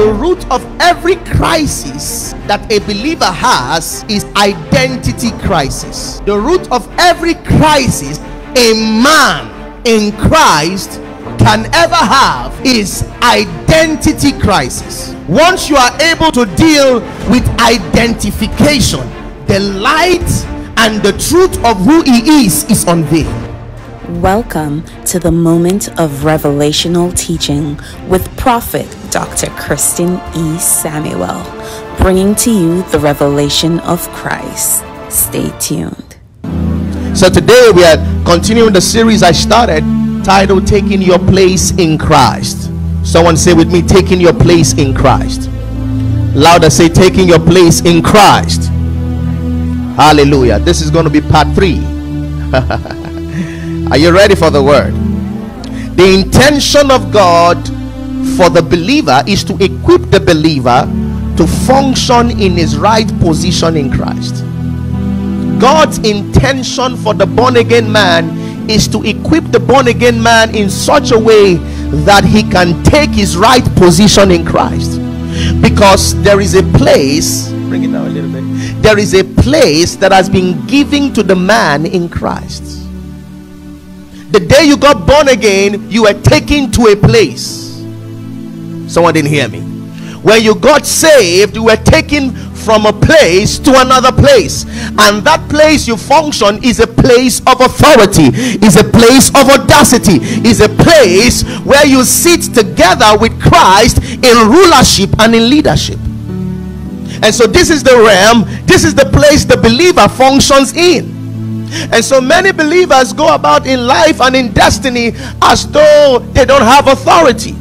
The root of every crisis that a believer has is identity crisis. The root of every crisis a man in Christ can ever have is identity crisis. Once you are able to deal with identification, the light and the truth of who he is is unveiled. Welcome to the moment of revelational teaching with Prophet Dr. Christian E. Samuel, bringing to you the revelation of Christ. Stay tuned. So, today we are continuing the series I started titled Taking Your Place in Christ. Someone say with me, Taking Your Place in Christ. Louder say, Taking Your Place in Christ. Hallelujah. This is going to be part three. Are you ready for the word? The intention of God for the believer is to equip the believer to function in his right position in Christ. God's intention for the born again man is to equip the born again man in such a way that he can take his right position in Christ. Because there is a place, bring it down a little bit. There is a place that has been given to the man in Christ. The day you got born again, you were taken to a place. Someone didn't hear me. When you got saved, you were taken from a place to another place. And that place you function is a place of authority is a place of audacity is a place where you sit together with christ in rulership and in leadership. And so this is the realm this is the place the believer functions in and so many believers go about in life and in destiny as though they don't have authority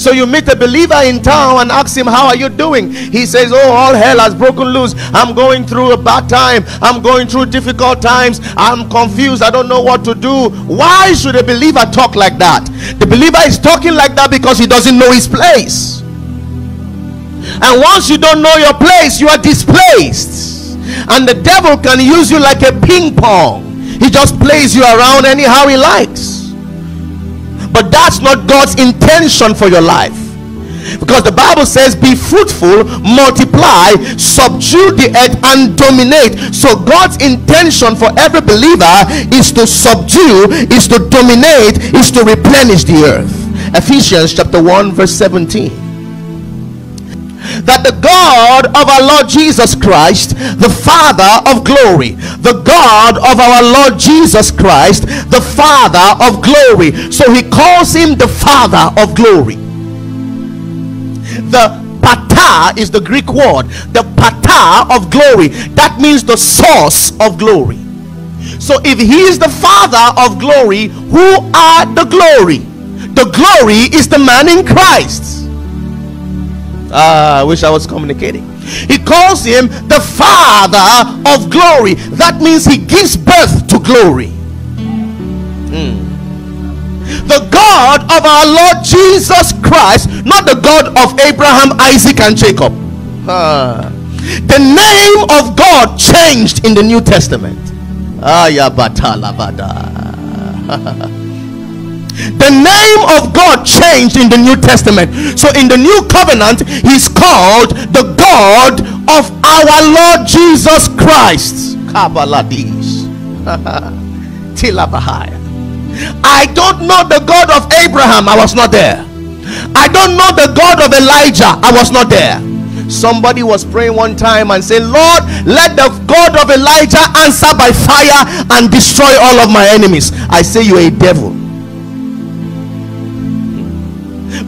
so you meet a believer in town and ask him, How are you doing? He says, Oh, all hell has broken loose. I'm going through a bad time. I'm going through difficult times. I'm confused. I don't know what to do. Why should a believer talk like that? The believer is talking like that because he doesn't know his place. And once you don't know your place, you are displaced. And the devil can use you like a ping pong. He just plays you around anyhow he likes. But that's not God's intention for your life. Because the Bible says, Be fruitful, multiply, subdue the earth, and dominate. So, God's intention for every believer is to subdue, is to dominate, is to replenish the earth. Ephesians chapter 1, verse 17 that the God of our Lord Jesus Christ, the Father of glory, the God of our Lord Jesus Christ, the Father of glory. So he calls him the Father of glory. The pata is the Greek word, the pata of glory. That means the source of glory. So if he is the Father of glory, who are the glory? The glory is the man in Christ. Uh, I wish I was communicating. He calls him the Father of glory. That means he gives birth to glory. Hmm. The God of our Lord Jesus Christ, not the God of Abraham, Isaac, and Jacob. Uh, the name of God changed in the New Testament. Ayabatalabada. The name of God changed in the New Testament. So in the New Covenant, He's called the God of our Lord Jesus Christ. I don't know the God of Abraham. I was not there. I don't know the God of Elijah. I was not there. Somebody was praying one time and said, Lord, let the God of Elijah answer by fire and destroy all of my enemies. I say, You're a devil.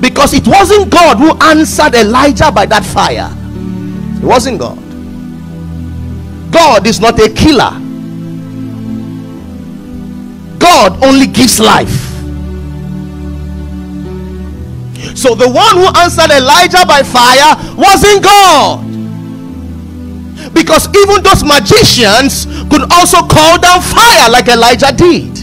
Because it wasn't God who answered Elijah by that fire. It wasn't God. God is not a killer. God only gives life. So the one who answered Elijah by fire wasn't God. Because even those magicians could also call down fire like Elijah did.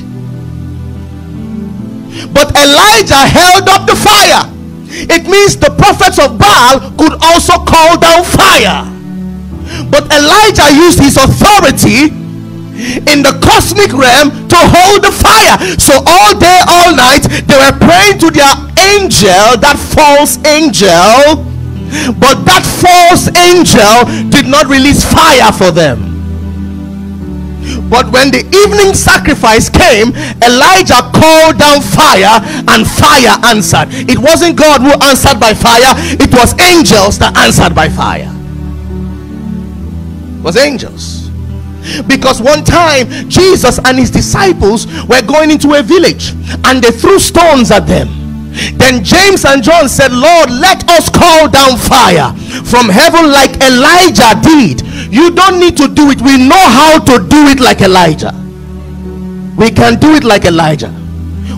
But Elijah held up the fire. It means the prophets of Baal could also call down fire. But Elijah used his authority in the cosmic realm to hold the fire. So all day, all night, they were praying to their angel, that false angel, But that false angel did not release fire for them. But when the evening sacrifice came, Elijah called down fire and fire answered. It wasn't God who answered by fire, it was angels that answered by fire. It was angels. Because one time Jesus and his disciples were going into a village and they threw stones at them. Then James and John said, Lord, let us call down fire from heaven like Elijah did. You don't need to do it. We know how to do it like Elijah. We can do it like Elijah.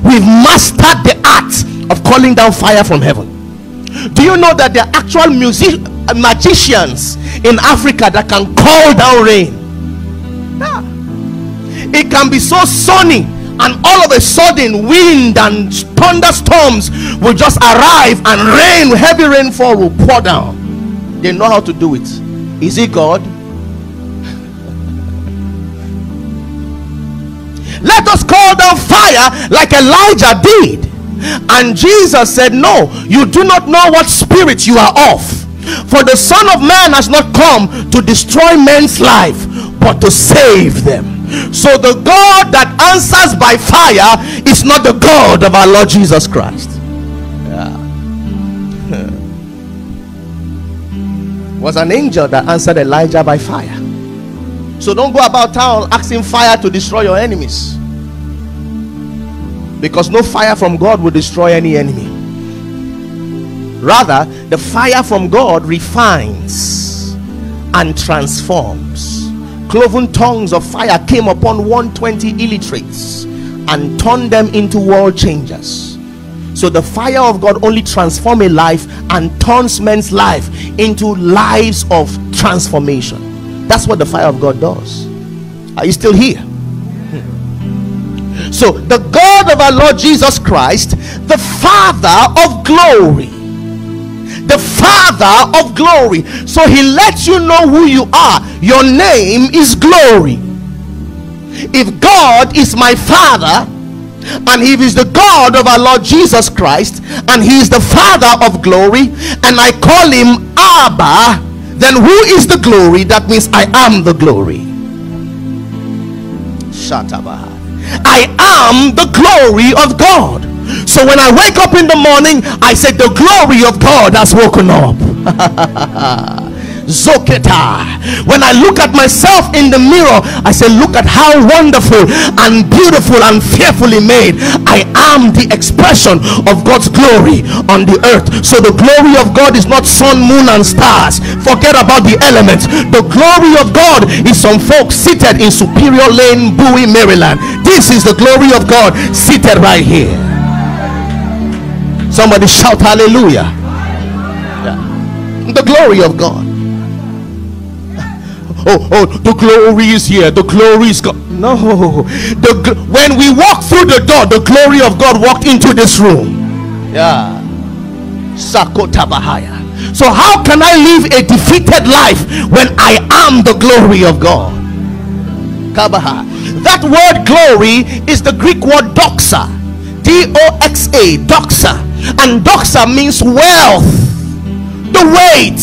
We've mastered the art of calling down fire from heaven. Do you know that there are actual music uh, magicians in Africa that can call down rain? Yeah. It can be so sunny and all of a sudden wind and thunderstorms will just arrive and rain heavy rainfall will pour down. They know how to do it. Is it god? Let us call down fire like elijah did. And jesus said no you do not know what spirit you are of. For the son of man has not come to destroy men's life but to save them so the God that answers by fire is not the God of our Lord Jesus Christ. Yeah. was an angel that answered Elijah by fire. So don't go about town asking fire to destroy your enemies. Because no fire from God will destroy any enemy. Rather, the fire from God refines and transforms cloven tongues of fire came upon 120 illiterates and turned them into world changers. So the fire of God only transforms a life and turns men's life into lives of transformation. That's what the fire of God does. Are you still here? Hmm. So the God of our Lord Jesus Christ, the Father of glory, the Father of glory. So he lets you know who you are. Your name is glory. If God is my Father, and he is the God of our Lord Jesus Christ, and he is the Father of glory, and I call him Abba, then who is the glory? That means I am the glory. Shatabaha. I am the glory of God. So when I wake up in the morning, I say, The glory of God has woken up. Zoketa. When I look at myself in the mirror, I say, Look at how wonderful and beautiful and fearfully made. I am the expression of God's glory on the earth. So the glory of God is not sun, moon, and stars. Forget about the elements. The glory of God is some folks seated in Superior Lane, Bowie, Maryland. This is the glory of God seated right here. Somebody shout hallelujah. Yeah. The glory of God. Oh, oh, the glory is here. The glory is God. No, the when we walk through the door, the glory of God walked into this room. Yeah, Sakota Bahaya. So how can I live a defeated life when I am the glory of God? Kabaha. That word glory is the Greek word doxa. D O X A, doxa and doxa means wealth. The weight.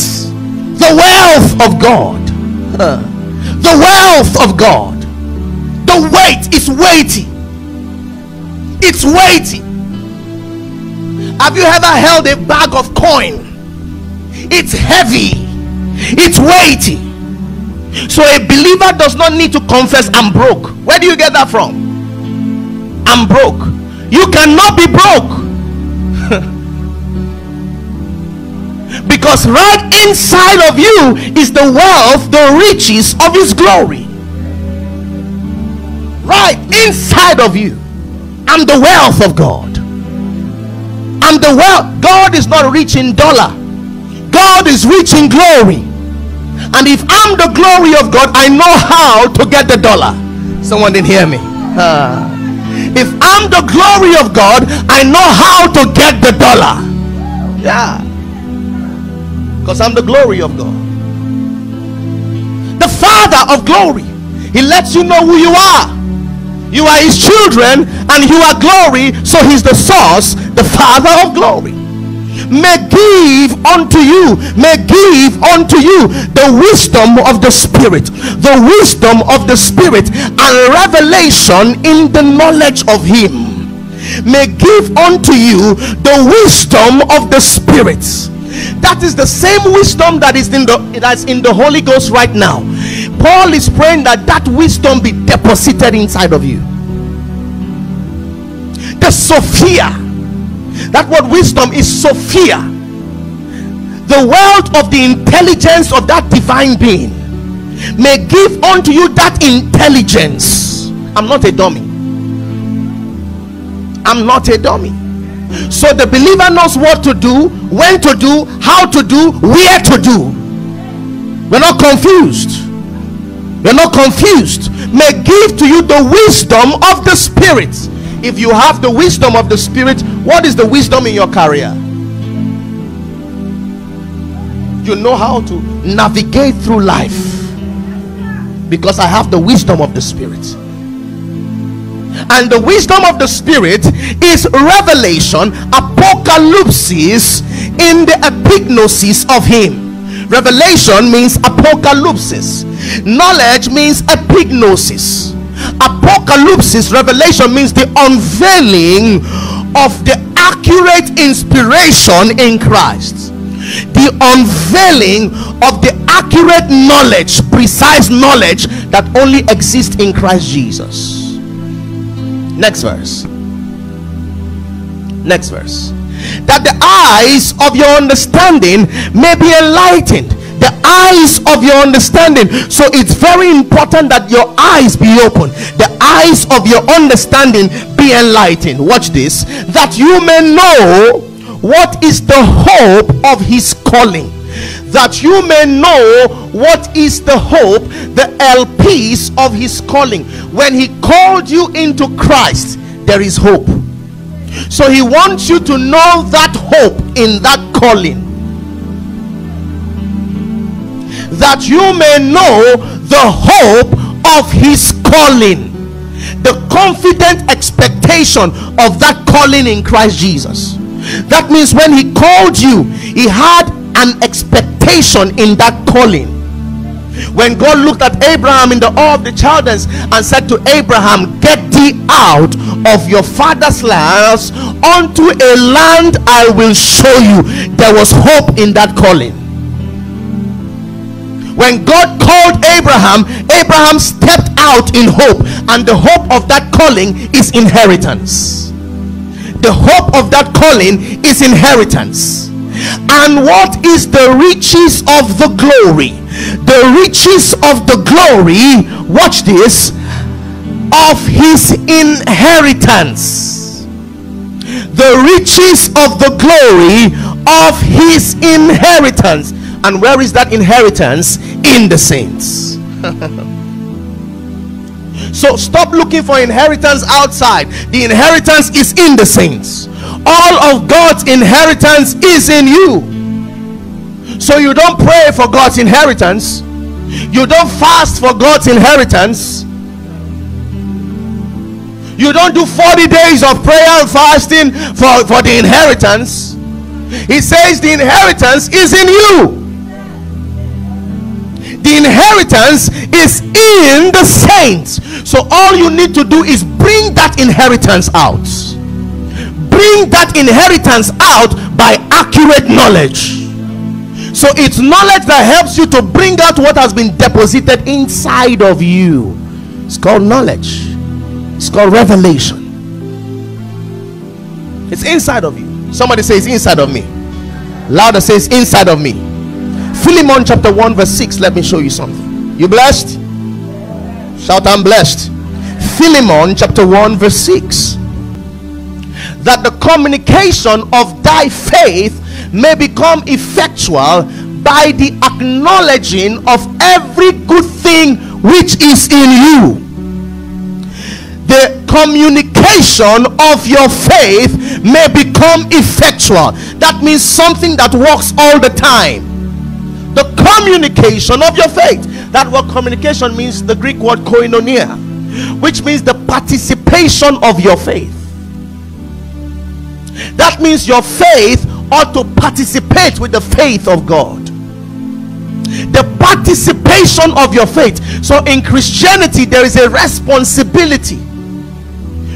The wealth of god. The wealth of god. The weight is weighty. It's weighty. Have you ever held a bag of coin? It's heavy. It's weighty. So a believer does not need to confess i'm broke. Where do you get that from? I'm broke. You cannot be broke because right inside of you is the wealth, the riches of His glory. Right inside of you, I'm the wealth of God. I'm the wealth. God is not rich in dollar, God is rich in glory. And if I'm the glory of God, I know how to get the dollar. Someone didn't hear me. Uh, if I'm the glory of God, I know how to get the dollar. Yeah. Because I'm the glory of God. The Father of glory. He lets you know who you are. You are His children and you are glory. So He's the source, the Father of glory. may give unto you, may give unto you the wisdom of the Spirit, the wisdom of the Spirit, and revelation in the knowledge of Him. May give unto you the wisdom of the Spirit. That is the same wisdom that is in the that's in the Holy Ghost right now. Paul is praying that that wisdom be deposited inside of you. The Sophia that word wisdom is Sophia, the world of the intelligence of that divine being may give unto you that intelligence. I'm not a dummy. I'm not a dummy. So the believer knows what to do, when to do, how to do, where to do. We're not confused. We're not confused. May give to you the wisdom of the Spirit if you have the wisdom of the spirit what is the wisdom in your career you know how to navigate through life because i have the wisdom of the spirit and the wisdom of the spirit is revelation apocalypse in the epignosis of him. Revelation means apocalypse knowledge means epignosis. Apocalypse revelation means the unveiling of the accurate inspiration in christ. The unveiling of the accurate knowledge precise knowledge that only exists in christ jesus next verse next verse that the eyes of your understanding may be enlightened the eyes of your understanding. So it's very important that your eyes be open, the eyes of your understanding be enlightened. Watch this that you may know what is the hope of his calling. That you may know what is the hope, the elpis of his calling. When he called you into Christ, there is hope. So he wants you to know that hope in that calling that you may know the hope of his calling the confident expectation of that calling in Christ Jesus that means when he called you he had an expectation in that calling when God looked at Abraham in the Ur of the Chaldeans and said to Abraham, Get thee out of your father's house unto a land I will show you, there was hope in that calling when God called Abraham, Abraham stepped out in hope, and the hope of that calling is inheritance. The hope of that calling is inheritance. And what is the riches of the glory? The riches of the glory, watch this, of his inheritance. The riches of the glory of his inheritance and where is that inheritance? In the saints. so stop looking for inheritance outside. The inheritance is in the saints. All of God's inheritance is in you. So you don't pray for God's inheritance. You don't fast for God's inheritance. You don't do 40 days of prayer and fasting for, for the inheritance. He says the inheritance is in you the inheritance is in the saints. So all you need to do is bring that inheritance out. Bring that inheritance out by accurate knowledge. So it's knowledge that helps you to bring out what has been deposited inside of you. It's called knowledge. It's called revelation. It's inside of you. Somebody says inside of me. Louder says inside of me. Philemon chapter 1, verse 6. Let me show you something. You blessed? Shout, I'm blessed. Philemon chapter 1, verse 6. That the communication of thy faith may become effectual by the acknowledging of every good thing which is in you. The communication of your faith may become effectual. That means something that works all the time the communication of your faith. That word communication means the Greek word koinonia, which means the participation of your faith. That means your faith ought to participate with the faith of God. The participation of your faith. So in Christianity, there is a responsibility.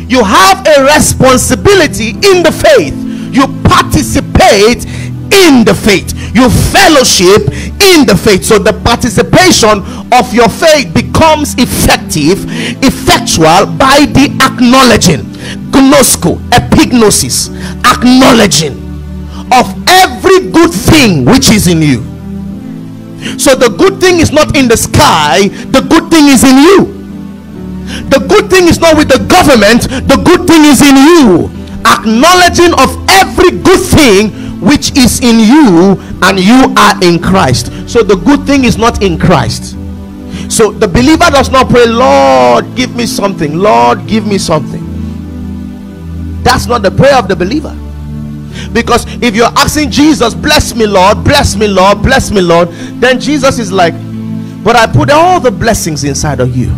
You have a responsibility in the faith. You participate in the faith. You fellowship in the faith. So the participation of your faith becomes effective, effectual by the acknowledging, gnosko, epignosis, acknowledging of every good thing which is in you. So the good thing is not in the sky, the good thing is in you. The good thing is not with the government, the good thing is in you. Acknowledging of every good thing which is in you and you are in Christ. So the good thing is not in Christ. So the believer does not pray, Lord, give me something. Lord, give me something. That's not the prayer of the believer. Because if you're asking Jesus, bless me, Lord, bless me, Lord, bless me, Lord, then Jesus is like, but I put all the blessings inside of you.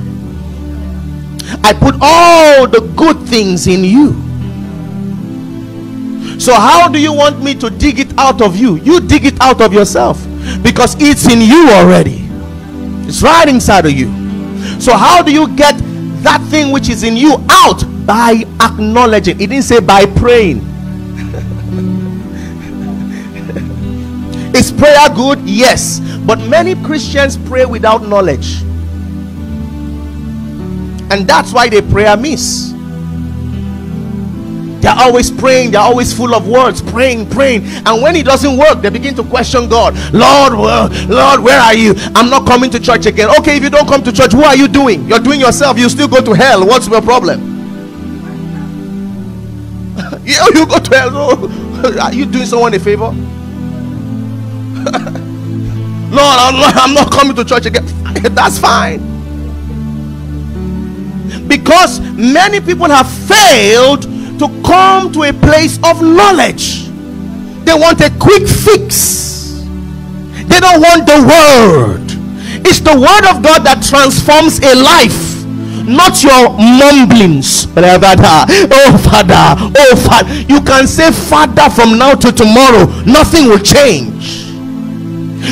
I put all the good things in you. So, how do you want me to dig it out of you? You dig it out of yourself because it's in you already, it's right inside of you. So, how do you get that thing which is in you out? By acknowledging. It didn't say by praying. Is prayer good? Yes. But many Christians pray without knowledge. And that's why they pray amiss. They're always praying, they're always full of words, praying, praying. And when it doesn't work, they begin to question God. Lord, Lord, where are you? I'm not coming to church again. Okay, if you don't come to church, who are you doing? You're doing yourself, you still go to hell. What's your problem? yeah, you go to hell. Are you doing someone a favor? Lord, I'm not coming to church again. That's fine. Because many people have failed to come to a place of knowledge. They want a quick fix. They don't want the word. It's the word of God that transforms a life not your mumblings. Oh, Father, oh, Father. You can say, Father, from now to tomorrow, nothing will change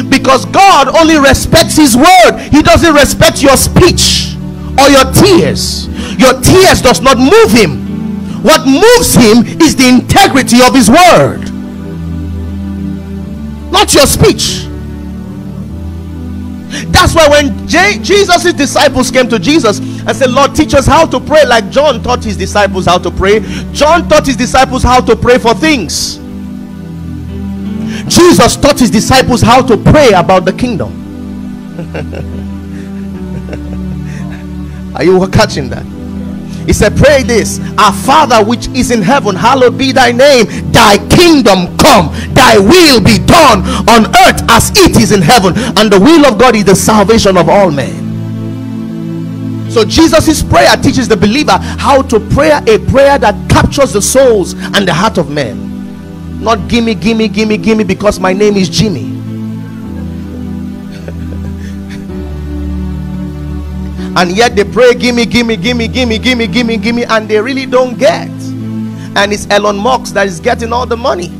because God only respects His word, He doesn't respect your speech or your tears. Your tears does not move Him. What moves Him is the integrity of His word, not your speech. That's why when J- Jesus' disciples came to Jesus and said, Lord, teach us how to pray, like John taught his disciples how to pray. John taught his disciples how to pray for things. Jesus taught his disciples how to pray about the kingdom. Are you catching that? He said, Pray this Our Father which is in heaven, hallowed be thy name. Thy kingdom come, thy will be done on earth as it is in heaven. And the will of God is the salvation of all men. So Jesus' prayer teaches the believer how to pray a prayer that captures the souls and the heart of men. Not gimme, gimme, gimme, gimme because my name is Jimmy. And yet they pray, gimme, gimme, gimme, gimme, gimme, gimme, gimme, and they really don't get. And it's Elon Musk that is getting all the money.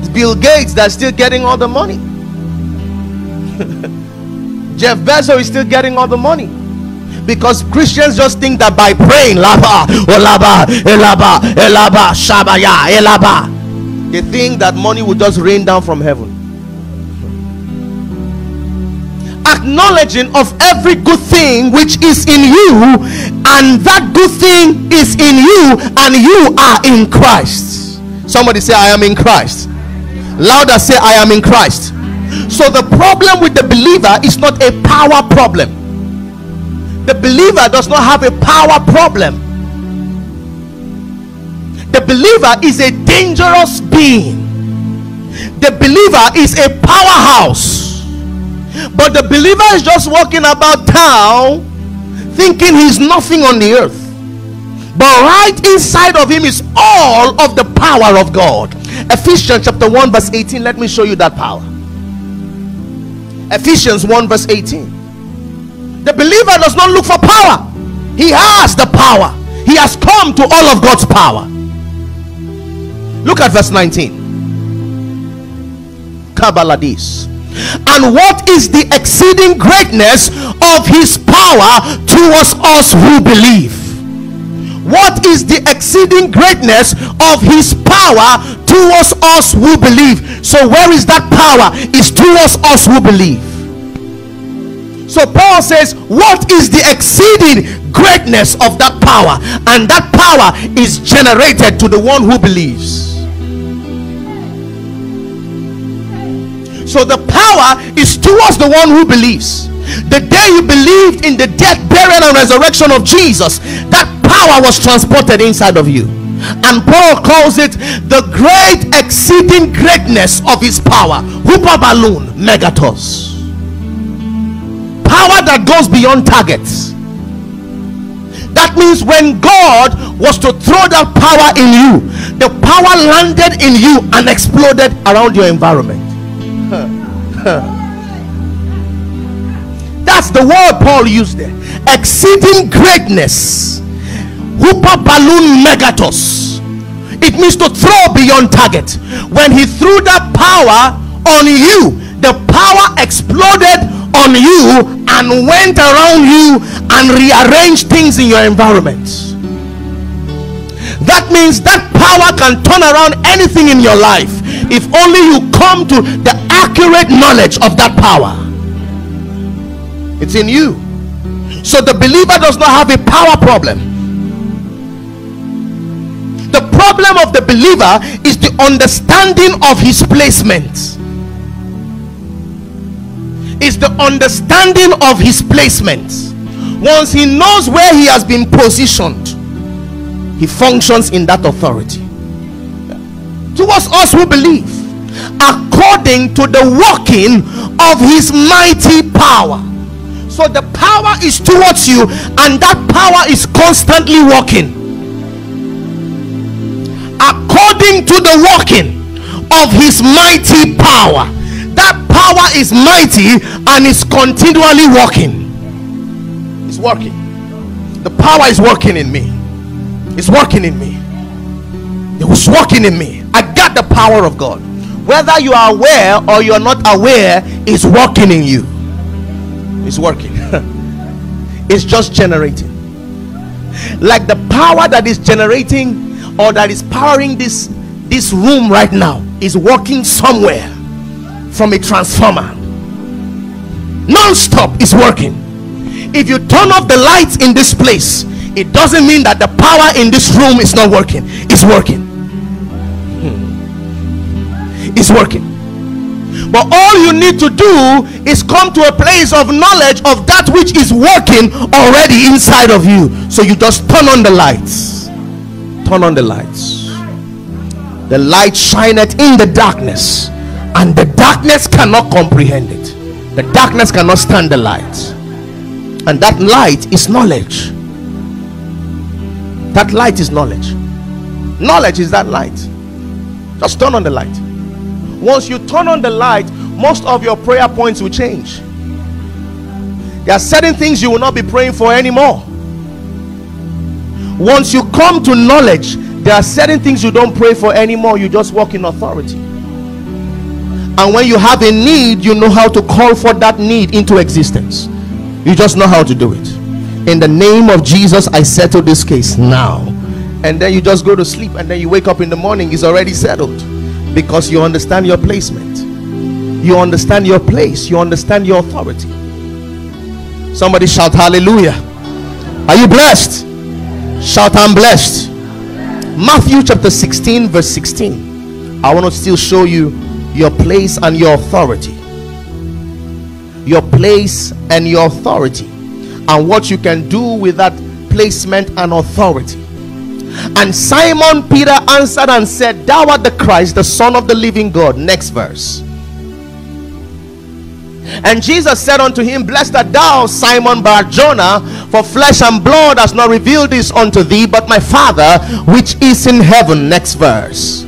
It's Bill Gates that's still getting all the money. Jeff Bezos is still getting all the money because Christians just think that by praying laba oh, olaba elaba eh, elaba eh, shabaya eh, elaba they think that money will just rain down from heaven. Acknowledging of every good thing which is in you, and that good thing is in you, and you are in Christ. Somebody say, I am in Christ. Louder say, I am in Christ. So the problem with the believer is not a power problem. The believer does not have a power problem the believer is a dangerous being. The believer is a powerhouse. But the believer is just walking about town thinking he's nothing on the earth. But right inside of him is all of the power of God. Ephesians chapter 1, verse 18. Let me show you that power. Ephesians 1, verse 18. The believer does not look for power, he has the power. He has come to all of God's power. Look at verse 19. kabaladis. And what is the exceeding greatness of his power towards us who believe? What is the exceeding greatness of his power towards us who believe? So, where is that power? Is towards us who believe. So Paul says, What is the exceeding greatness of that power? And that power is generated to the one who believes. So the power is towards the one who believes. The day you believed in the death, burial, and resurrection of Jesus, that power was transported inside of you. And Paul calls it the great exceeding greatness of his power. huperballon, megatos power that goes beyond targets. That means when God was to throw that power in you, the power landed in you and exploded around your environment. That's the word Paul used there. Exceeding greatness. huperballon megatos. It means to throw beyond target. When he threw that power on you, the power exploded on you and went around you and rearranged things in your environment. That means that power can turn around anything in your life if only you come to the accurate knowledge of that power. It's in you. So the believer does not have a power problem. The problem of the believer is the understanding of his placement is the understanding of his placement. Once he knows where he has been positioned, he functions in that authority. Towards us who believe, according to the working of his mighty power. So the power is towards you, and that power is constantly working. According to the working of his mighty power that power is mighty and is continually working. It's working. The power is working in me. It's working in me. It was working in me. I got the power of God. Whether you are aware or you're not aware, is working in you. It's working. it's just generating. Like the power that is generating or that is powering this this room right now is working somewhere from a transformer non-stop is working if you turn off the lights in this place it doesn't mean that the power in this room is not working it's working it's working but all you need to do is come to a place of knowledge of that which is working already inside of you so you just turn on the lights turn on the lights the light shineth in the darkness and the darkness cannot comprehend it. The darkness cannot stand the light, and that light is knowledge. That light is knowledge. Knowledge is that light. Just turn on the light. Once you turn on the light, most of your prayer points will change. There are certain things you will not be praying for anymore. Once you come to knowledge, there are certain things you don't pray for anymore. You just walk in authority. And when you have a need, you know how to call for that need into existence. You just know how to do it. In the name of Jesus, I settle this case now. And then you just go to sleep, and then you wake up in the morning, it's already settled because you understand your placement, you understand your place, you understand your authority. Somebody shout hallelujah. Are you blessed? Shout I'm blessed. Matthew chapter 16, verse 16. I want to still show you your place and your authority. Your place and your authority, and what you can do with that placement and authority. And Simon Peter answered and said, Thou art the Christ, the Son of the living God. Next verse. And Jesus said unto him, Blessed art thou, Simon Bar Jonah, for flesh and blood has not revealed this unto thee, but my Father which is in heaven. Next verse.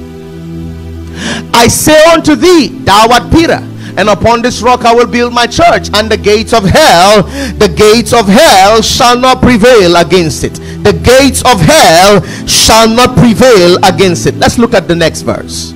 I say unto thee, Thou art Peter, and upon this rock I will build my church, and the gates of hell, the gates of hell shall not prevail against it. The gates of hell shall not prevail against it. Let's look at the next verse.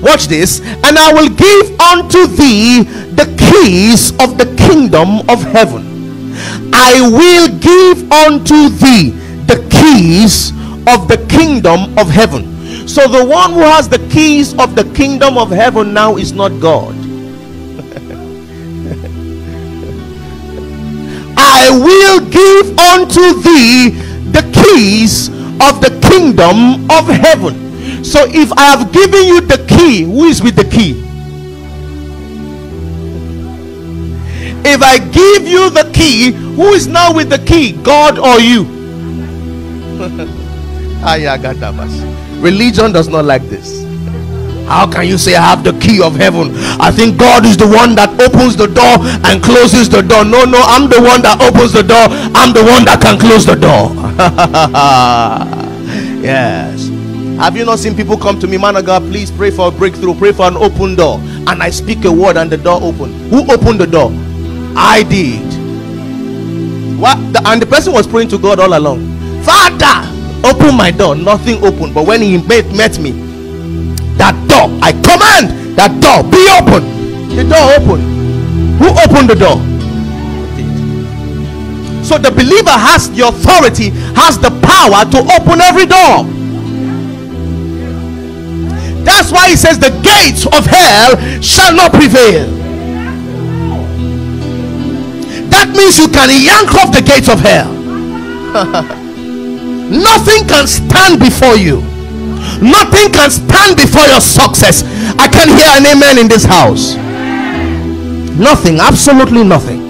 Watch this. And I will give unto thee the keys of the kingdom of heaven. I will give unto thee the keys of the kingdom of heaven. So the one who has the keys of the kingdom of heaven now is not God. I will give unto thee the keys of the kingdom of heaven. So if I have given you the key, who is with the key? If I give you the key, who is now with the key? God or you? Religion does not like this. How can you say I have the key of heaven? I think God is the one that opens the door and closes the door. No, no, I'm the one that opens the door. I'm the one that can close the door. yes. Have you not seen people come to me, man of God, please pray for a breakthrough, pray for an open door. And I speak a word and the door opened. Who opened the door? I did. What? The, and the person was praying to God all along. Father, open my door. Nothing opened. But when he met, met me, that door, I command that door be open. The door opened. Who opened the door? So the believer has the authority, has the power to open every door. That's why he says the gates of hell shall not prevail. That means you can yank off the gates of hell. Nothing can stand before you. Nothing can stand before your success. I can hear an amen in this house. Nothing, absolutely nothing.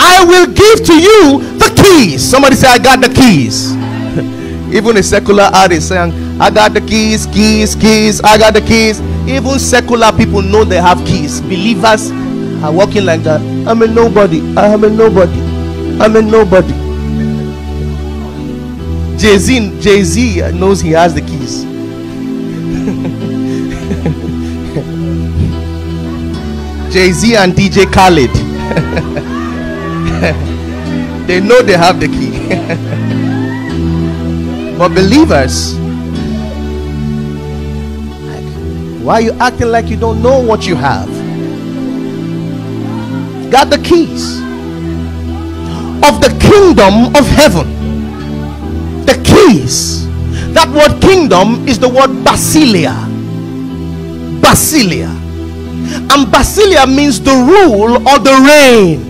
I will give to you the keys. Somebody say, I got the keys. Even a secular artist saying, I got the keys, keys, keys, I got the keys. Even secular people know they have keys. Believers are walking like that. I'm a nobody. I am a nobody. I'm a nobody. Jay Z, Jay Z knows he has the keys. Jay Z and DJ Khaled, they know they have the key. but believers, why are you acting like you don't know what you have? Got the keys of the kingdom of heaven the keys. That word kingdom is the word basileia. Basileia. And basileia means the rule or the reign.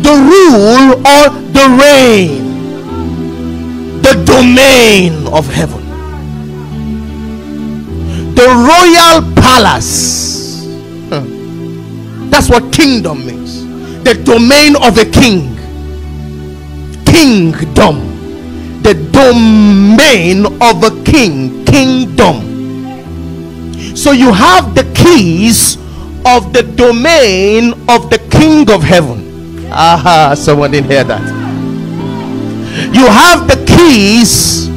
The rule or the reign. The domain of heaven. The royal palace. Hmm. That's what kingdom means. The domain of a king. Kingdom the domain of a king, kingdom. So you have the keys of the domain of the king of heaven. Aha, someone didn't hear that. You have the keys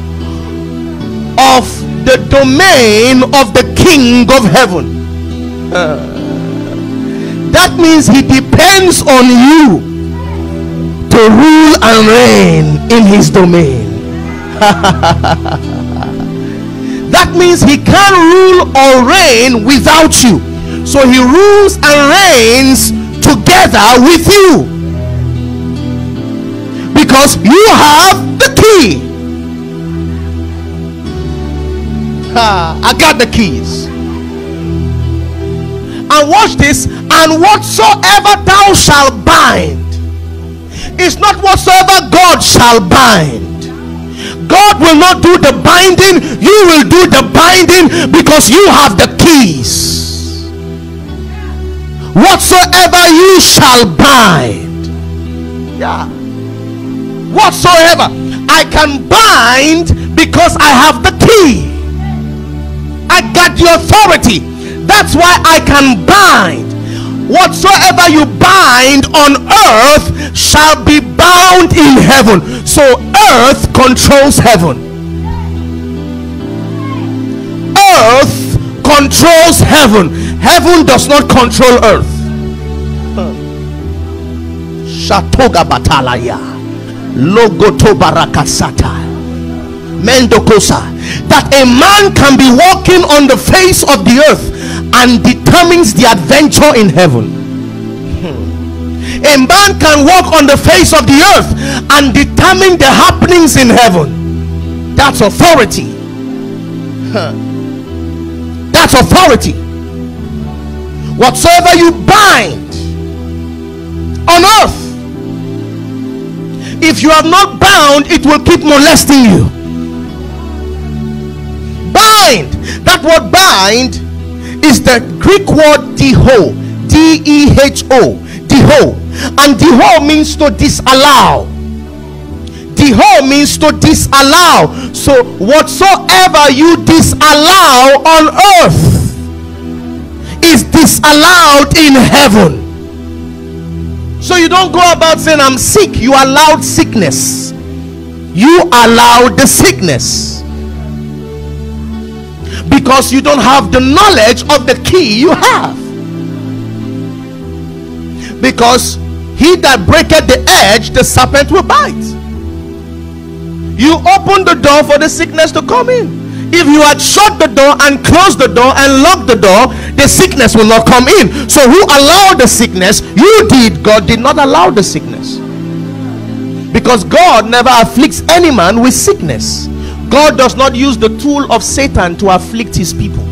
of the domain of the king of heaven. Uh, that means he depends on you to rule and reign in his domain. that means he can't rule or reign without you. So he rules and reigns together with you. Because you have the key. I got the keys. And watch this. And whatsoever thou shalt bind is not whatsoever God shall bind. God will not do the binding, you will do the binding because you have the keys. Whatsoever you shall bind, yeah, whatsoever I can bind because I have the key. I got the authority. That's why I can bind whatsoever you bind on earth shall be bound in heaven. So earth controls heaven. Earth controls heaven. Heaven does not control earth. Shatoga batalaya. Logoto barakasata. Mendokosa. that a man can be walking on the face of the earth and determines the adventure in heaven. A man can walk on the face of the earth and determine the happenings in heaven. That's authority. That's authority. Whatsoever you bind on earth, if you have not bound, it will keep molesting you. Bind. That word bind is the Greek word deho. D E H O. Deho. And deho means to disallow. Deho means to disallow. So whatsoever you disallow on earth is disallowed in heaven. So you don't go about saying, I'm sick. You allowed sickness. You allowed the sickness. Because you don't have the knowledge of the key you have. Because he that breaketh the edge, the serpent will bite. You open the door for the sickness to come in. If you had shut the door and closed the door and locked the door, the sickness will not come in. So, who allowed the sickness? You did. God did not allow the sickness. Because God never afflicts any man with sickness. God does not use the tool of Satan to afflict his people.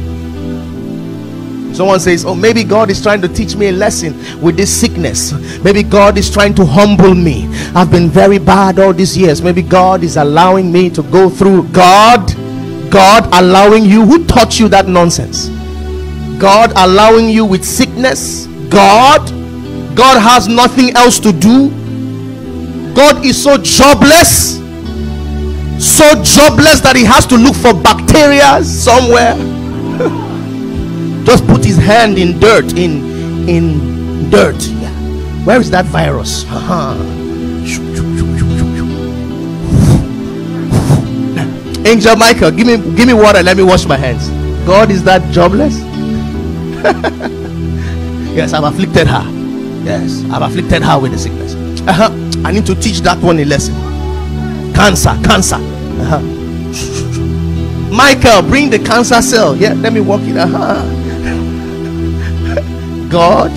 Someone says, Oh, maybe God is trying to teach me a lesson with this sickness. Maybe God is trying to humble me. I've been very bad all these years. Maybe God is allowing me to go through. God God allowing you, who taught you that nonsense? God allowing you with sickness? God? God has nothing else to do? God is so jobless, so jobless that he has to look for bacteria somewhere. Just put his hand in dirt, in in dirt. Yeah. Where is that virus? Uh-huh. Angel Michael, give me give me water. Let me wash my hands. God is that jobless? yes, I've afflicted her. Yes, I've afflicted her with the sickness. Uh-huh. I need to teach that one a lesson. Cancer, cancer. Uh-huh. Michael, bring the cancer cell. Yeah, let me walk it. Uh-huh. God.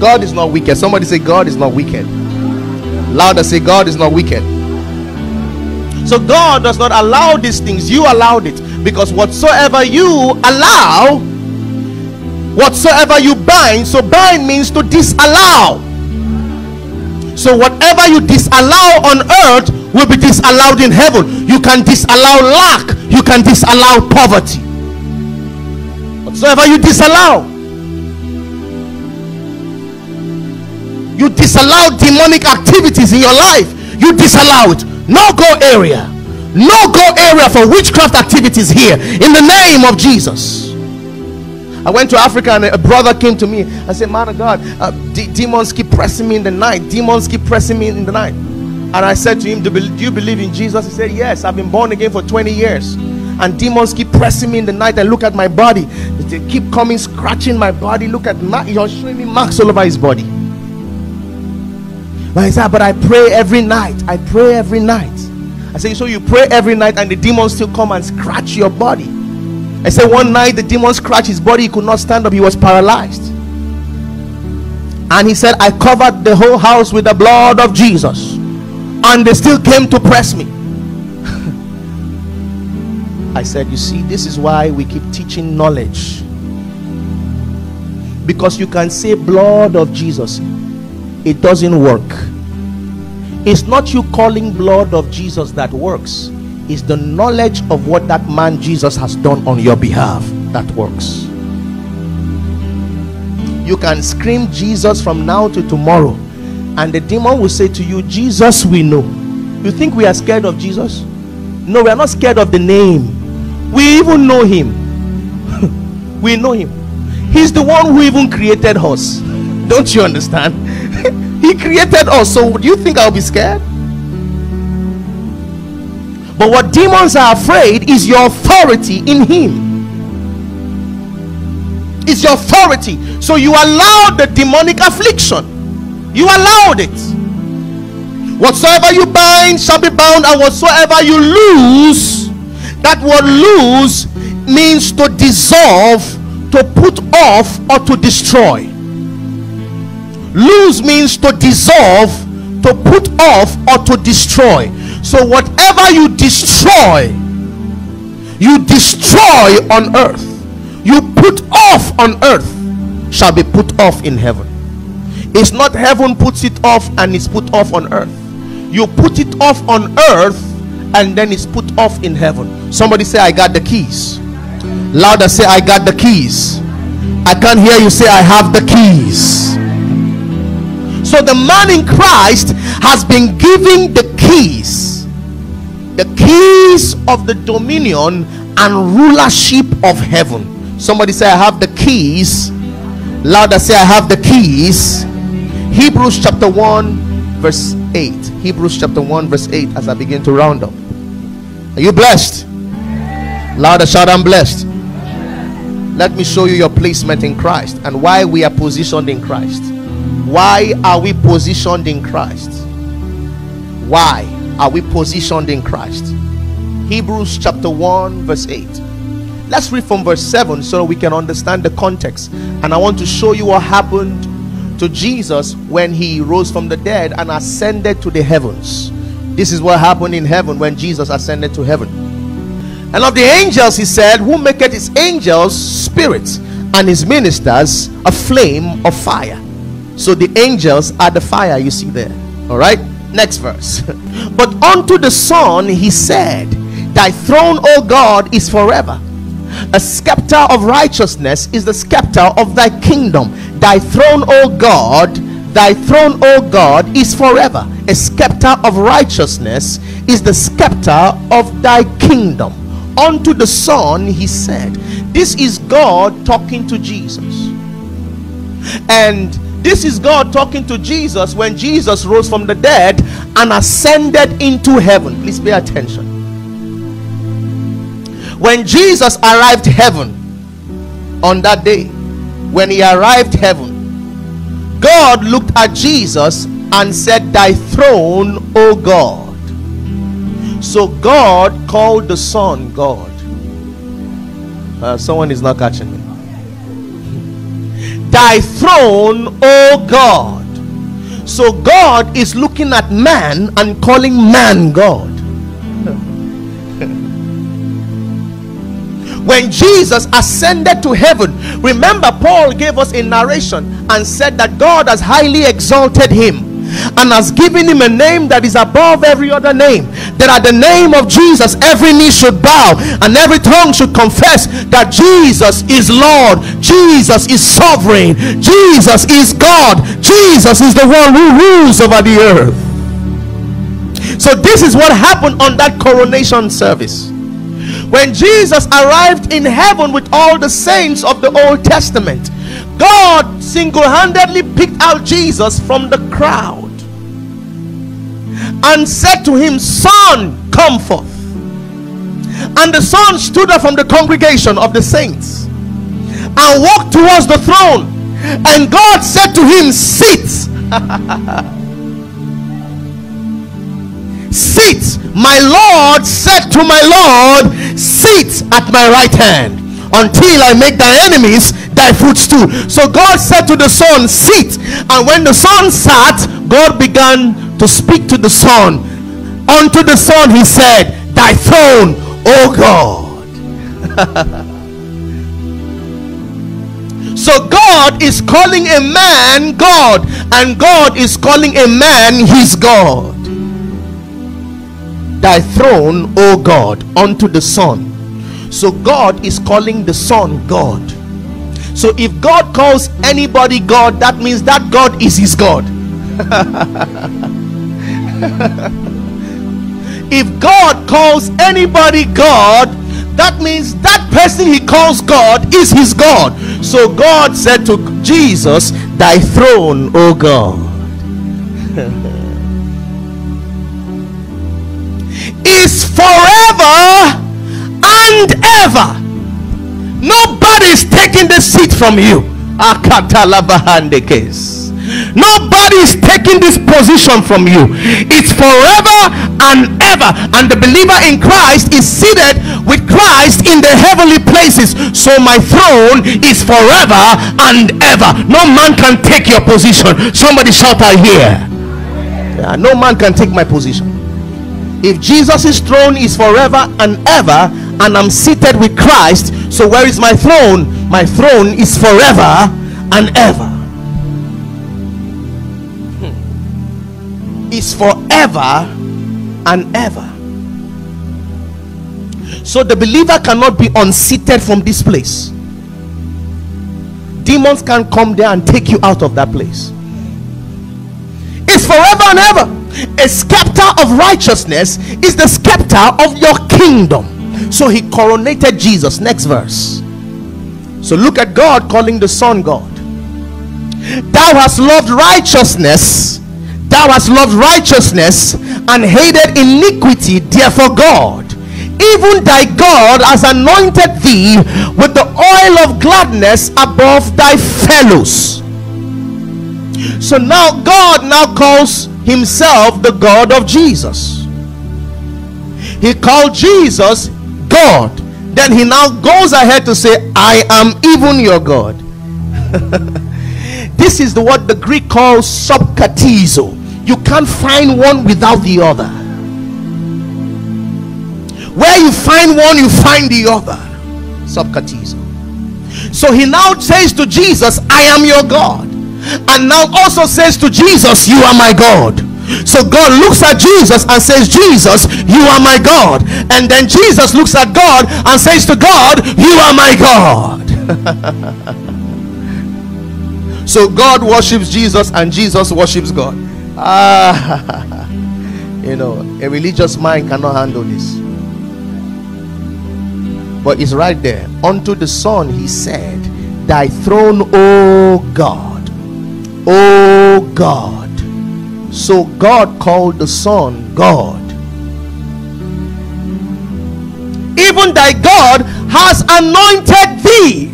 God is not wicked. Somebody say, God is not wicked. Louder say, God is not wicked. So God does not allow these things. You allowed it. Because whatsoever you allow, whatsoever you bind, so bind means to disallow. So whatever you disallow on earth will be disallowed in heaven. You can disallow lack, you can disallow poverty. Whatsoever you disallow, you disallow demonic activities in your life, you disallow it. No go area. No go area for witchcraft activities here in the name of Jesus. I went to Africa and a brother came to me and said, Man of God, uh, de- demons keep pressing me in the night. Demons keep pressing me in the night. And I said to him, do, do you believe in Jesus? He said, Yes, I've been born again for 20 years. And demons keep pressing me in the night. I look at my body. They keep coming, scratching my body. Look at my, you're showing me marks all over his body. But he said, But I pray every night. I pray every night. I said, So you pray every night and the demons still come and scratch your body. I said, One night the demon scratched his body. He could not stand up. He was paralyzed. And he said, I covered the whole house with the blood of Jesus. And they still came to press me. I said, You see, this is why we keep teaching knowledge. Because you can say blood of Jesus it doesn't work. It's not you calling blood of Jesus that works, it's the knowledge of what that man Jesus has done on your behalf that works. You can scream Jesus from now to tomorrow, and the demon will say to you, Jesus, we know. You think we are scared of Jesus? No, we are not scared of the name. We even know him. we know him. He's the one who even created us. Don't you understand? he created us. So do you think I'll be scared? But what demons are afraid is your authority in him. It's your authority. So you allowed the demonic affliction. You allowed it. Whatsoever you bind shall be bound, and whatsoever you lose, that word lose means to dissolve, to put off, or to destroy. Lose means to dissolve, to put off, or to destroy. So, whatever you destroy, you destroy on earth, you put off on earth, shall be put off in heaven. It's not heaven puts it off and it's put off on earth. You put it off on earth and then it's put off in heaven. Somebody say, I got the keys. Louder say, I got the keys. I can't hear you say, I have the keys. So the man in Christ has been given the keys, the keys of the dominion and rulership of heaven. Somebody say, I have the keys. Louder say, I have the keys. Hebrews chapter 1, verse 8. Hebrews chapter 1, verse 8, as I begin to round up. Are you blessed? Louder shout, I'm blessed. Let me show you your placement in Christ and why we are positioned in Christ. Why are we positioned in Christ? Why are we positioned in Christ? Hebrews chapter 1, verse 8. Let's read from verse 7 so we can understand the context. And I want to show you what happened to Jesus when he rose from the dead and ascended to the heavens. This is what happened in heaven when Jesus ascended to heaven. And of the angels, he said, Who maketh his angels spirits and his ministers a flame of fire. So the angels are the fire you see there. All right, next verse. but unto the Son he said, Thy throne, O God, is forever. A scepter of righteousness is the scepter of thy kingdom. Thy throne, O God, thy throne, O God, is forever. A scepter of righteousness is the scepter of thy kingdom unto the Son, he said, This is God talking to Jesus. And this is God talking to Jesus when Jesus rose from the dead and ascended into heaven. Please pay attention. When Jesus arrived heaven on that day, when he arrived heaven, God looked at Jesus and said, Thy throne, O God so God called the Son God. Uh, someone is not catching me. Thy throne, O God. So God is looking at man and calling man God. when Jesus ascended to heaven, remember Paul gave us a narration and said that God has highly exalted him and has given him a name that is above every other name. That at the name of Jesus, every knee should bow and every tongue should confess that Jesus is Lord, Jesus is sovereign, Jesus is God, Jesus is the one who rules over the earth. So, this is what happened on that coronation service. When Jesus arrived in heaven with all the saints of the Old Testament, God single handedly picked out Jesus from the crowd and said to him, Son, come forth. And the son stood up from the congregation of the saints and walked towards the throne. And God said to him, Sit. Sit. My Lord said to my Lord, Sit at my right hand until I make thy enemies thy footstool. So God said to the son, Sit. And when the son sat, God began to speak to the son. Unto the son, he said, Thy throne, O God. so God is calling a man God, and God is calling a man his God. Thy throne, O God, unto the Son. So God is calling the Son God. So if God calls anybody God, that means that God is his God. if God calls anybody God, that means that person he calls God is his God. So God said to Jesus, Thy throne, O God, is forever and ever. Nobody is taking the seat from you. Nobody is taking this position from you. It's forever and ever. And the believer in Christ is seated with Christ in the heavenly places. So my throne is forever and ever. No man can take your position. Somebody shout out here. Yeah, no man can take my position. If Jesus' throne is forever and ever, and I'm seated with Christ, so where is my throne? My throne is forever and ever. Is forever and ever. So the believer cannot be unseated from this place. Demons can come there and take you out of that place. It's forever and ever a scepter of righteousness is the scepter of your kingdom. So he coronated Jesus. Next verse. So look at God calling the Son God. Thou hast loved righteousness, thou hast loved righteousness and hated iniquity, therefore God. Even thy God has anointed thee with the oil of gladness above thy fellows. So now God now calls himself the God of Jesus. He called Jesus God. Then he now goes ahead to say, I am even your God. this is the what the Greek calls subkatizo. You can't find one without the other. Where you find one, you find the other. Subkatizo. So he now says to Jesus, I am your God and now also says to Jesus, You are my God. So God looks at Jesus and says, Jesus, you are my God. And then Jesus looks at God and says to God, You are my God. so God worships Jesus and Jesus worships God. Ah, you know, a religious mind cannot handle this. But it's right there. Unto the Son, he said, Thy throne, O God Oh God. So God called the Son God. Even thy God has anointed thee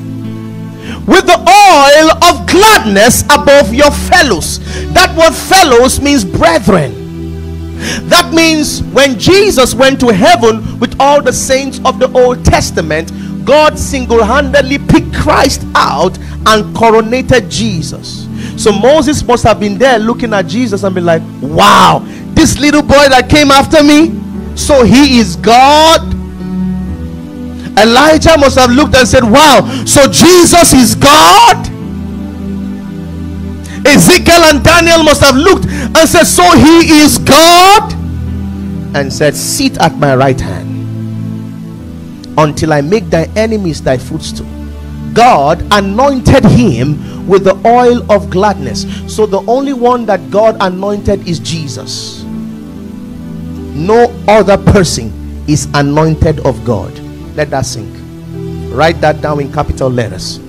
with the oil of gladness above your fellows. That word fellows means brethren. That means when Jesus went to heaven with all the saints of the Old Testament, God single handedly picked Christ out and coronated Jesus. So Moses must have been there looking at Jesus and be like, wow, this little boy that came after me, so he is God. Elijah must have looked and said, wow, so Jesus is God. Ezekiel and Daniel must have looked and said, so he is God. And said, sit at my right hand until I make thy enemies thy footstool. God anointed him with the oil of gladness. So the only one that God anointed is Jesus. No other person is anointed of God. Let that sink. Write that down in capital letters.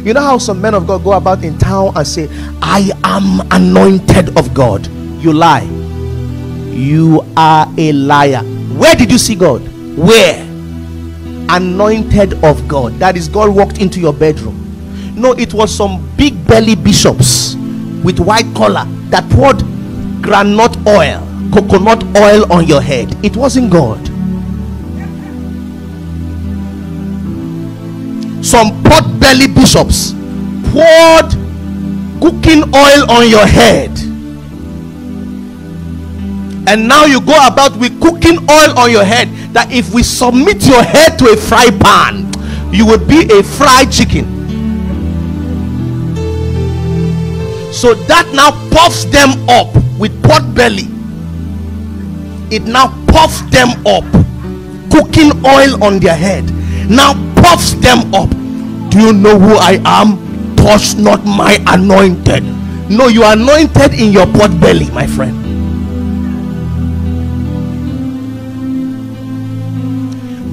You know how some men of God go about in town and say, I am anointed of God. You lie. You are a liar. Where did you see God? Where? anointed of God. That is, God walked into your bedroom. No, it was some big belly bishops with white collar that poured granite oil, coconut oil on your head. It wasn't God. Some pot belly bishops poured cooking oil on your head. And now you go about with cooking oil on your head that if we submit your head to a fry pan, you will be a fried chicken. So that now puffs them up with pot belly. It now puffs them up. Cooking oil on their head now puffs them up. Do you know who I am? Touch not my anointed. No, you are anointed in your pot belly, my friend.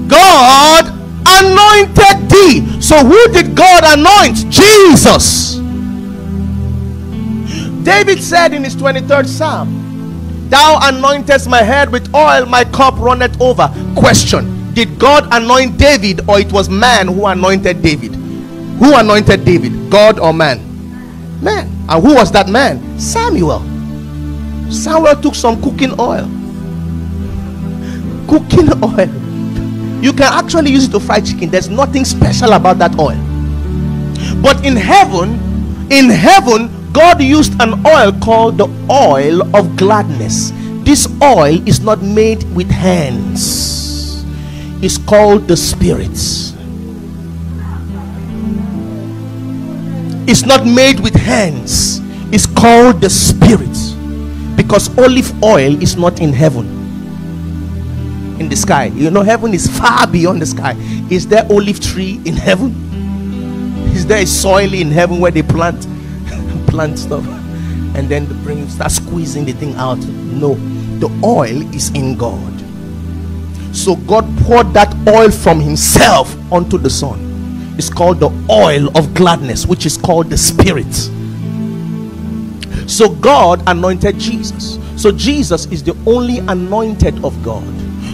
God anointed thee. So, who did God anoint? Jesus. David said in his 23rd Psalm, Thou anointest my head with oil, my cup runneth over. Question Did God anoint David, or it was man who anointed David? Who anointed David? God or man? man. And who was that man? Samuel. Samuel took some cooking oil. Cooking oil. You can actually use it to fry chicken. There's nothing special about that oil. But in heaven, in heaven, God used an oil called the oil of gladness. This oil is not made with hands, it's called the spirits. It's not made with hands, it's called the spirits. Because olive oil is not in heaven in the sky. You know heaven is far beyond the sky. Is there olive tree in heaven? Is there a soil in heaven where they plant plant stuff? And then the bring start squeezing the thing out. No. The oil is in god so god poured that oil from himself onto the son. It's called the oil of gladness which is called the spirit. So god anointed jesus. So jesus is the only anointed of god.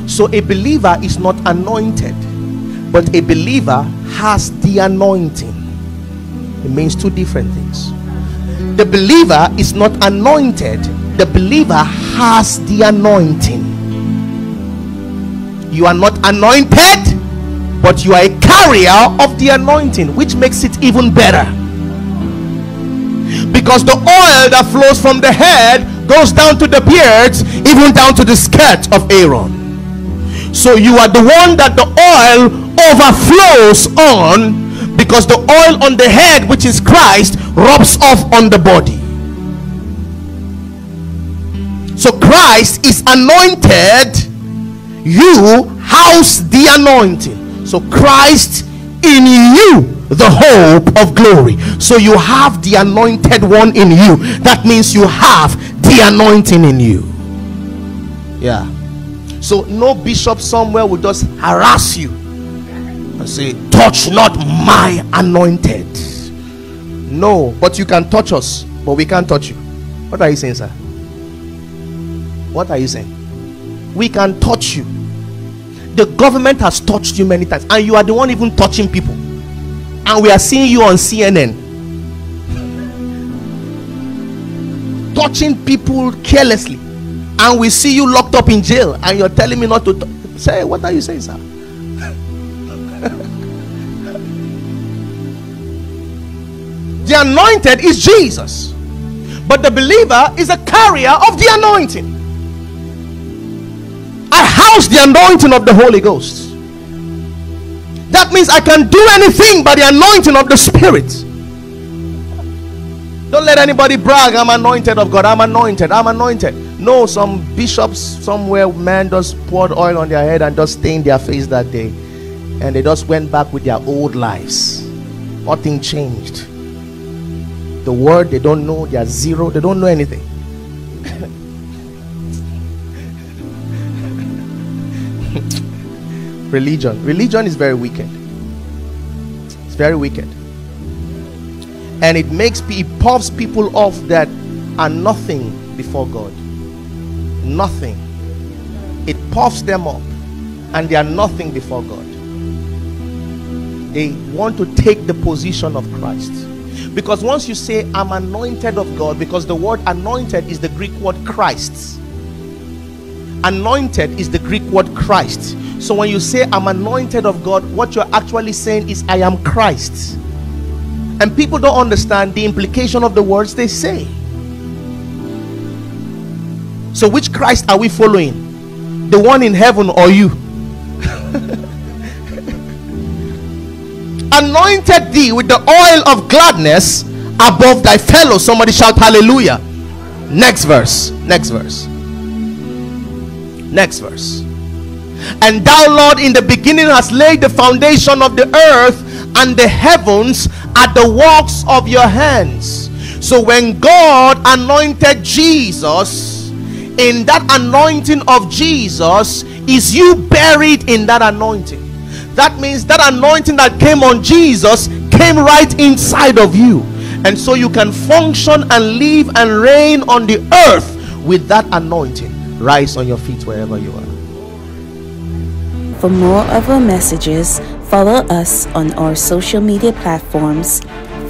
So a believer is not anointed but a believer has the anointing. It means two different things. The believer is not anointed the believer has the anointing you are not anointed but you are a carrier of the anointing which makes it even better. Because the oil that flows from the head goes down to the beards even down to the skirt of aaron. So you are the one that the oil overflows on because the oil on the head which is christ rubs off on the body. So christ is anointed you house the anointing. So christ in you the hope of glory. So you have the anointed one in you. That means you have the anointing in you. Yeah. So no bishop somewhere will just harass you and say touch not my anointed. No but you can touch us but we can't touch you. What are you saying sir? What are you saying we can touch you. The government has touched you many times and you are the one even touching people. And we are seeing you on cnn touching people carelessly. And we see you locked up in jail and you're telling me not to say what are you saying sir? The anointed is jesus. But the believer is a carrier of the anointing i house the anointing of the holy ghost. That means i can do anything by the anointing of the spirit. Don't let anybody brag i'm anointed of god i'm anointed i'm anointed. No some bishops somewhere man just poured oil on their head and just stained their face that day. And they just went back with their old lives. Nothing changed. The word they don't know they are zero they don't know anything religion. Religion is very wicked. It's very wicked. And it makes it puffs people off that are nothing before god. Nothing. It puffs them up and they are nothing before god. They want to take the position of christ. Because once you say i'm anointed of god because the word anointed is the greek word christ. Anointed is the greek word christ so when you say i'm anointed of god what you're actually saying is i am christ and people don't understand the implication of the words they say so which christ are we following the one in heaven or you anointed thee with the oil of gladness above thy fellows. Somebody shout hallelujah. Next verse. Next verse. Next verse. And thou, Lord, in the beginning hast laid the foundation of the earth, and the heavens are the works of your hands. So when God anointed Jesus, in that anointing of Jesus, is you buried in that anointing? That means that anointing that came on Jesus came right inside of you. And so you can function and live and reign on the earth with that anointing. Rise on your feet wherever you are. For more of our messages, follow us on our social media platforms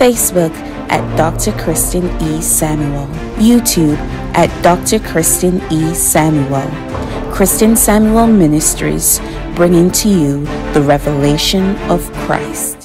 Facebook at Dr. Christian E. Samuel, YouTube at Dr. Christian E. Samuel, Christian Samuel Ministries, bringing to you the revelation of Christ.